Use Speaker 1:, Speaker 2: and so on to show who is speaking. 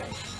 Speaker 1: Okay.